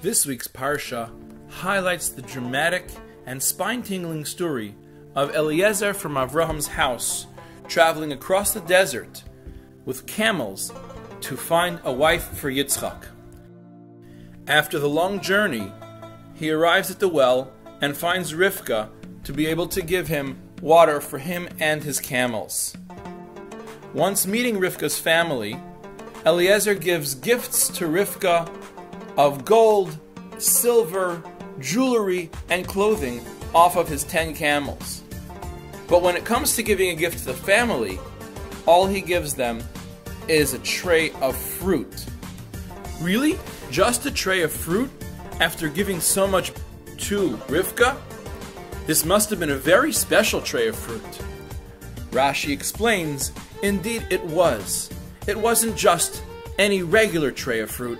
This week's Parsha highlights the dramatic and spine tingling story of Eliezer from Avraham's house traveling across the desert with camels to find a wife for Yitzchak. After the long journey, he arrives at the well and finds Rivka to be able to give him water for him and his camels. Once meeting Rivka's family, Eliezer gives gifts to Rivka of gold, silver, jewelry, and clothing off of his ten camels. But when it comes to giving a gift to the family, all he gives them is a tray of fruit. Really? Just a tray of fruit after giving so much to Rivka? This must have been a very special tray of fruit. Rashi explains, indeed it was. It wasn't just any regular tray of fruit,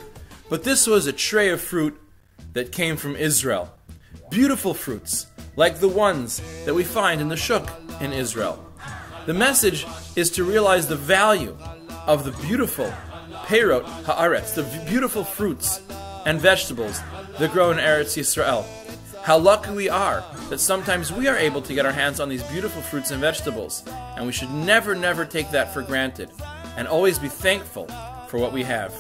but this was a tray of fruit that came from Israel. Beautiful fruits, like the ones that we find in the shuk in Israel. The message is to realize the value of the beautiful Perot Haaretz, the beautiful fruits and vegetables that grow in Eretz Yisrael. How lucky we are that sometimes we are able to get our hands on these beautiful fruits and vegetables, and we should never, never take that for granted, and always be thankful for what we have.